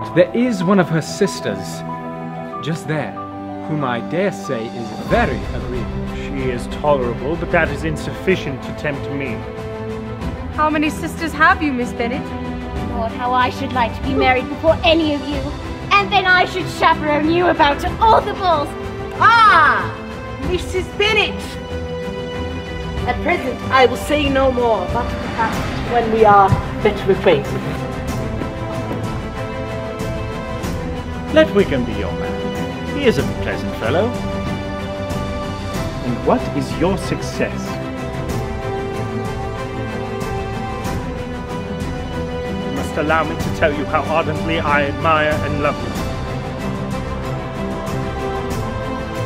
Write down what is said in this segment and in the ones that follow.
But there is one of her sisters, just there, whom I dare say is very agreeable. She is tolerable, but that is insufficient to tempt me. How many sisters have you, Miss Bennet? Lord, how I should like to be married before any of you. And then I should chaperone you about to all the balls. Ah! Mrs. Bennet! At present, I will say no more, but perhaps when we are better acquainted. Let Wickham be your man. He is a pleasant fellow. And what is your success? You must allow me to tell you how ardently I admire and love you.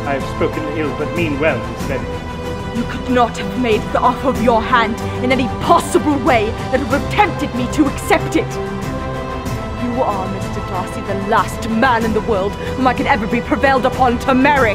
I have spoken ill, but mean well, Bennet. You could not have made the offer of your hand in any possible way that would have tempted me to accept it. You are, Mr. Darcy, the last man in the world whom I could ever be prevailed upon to marry.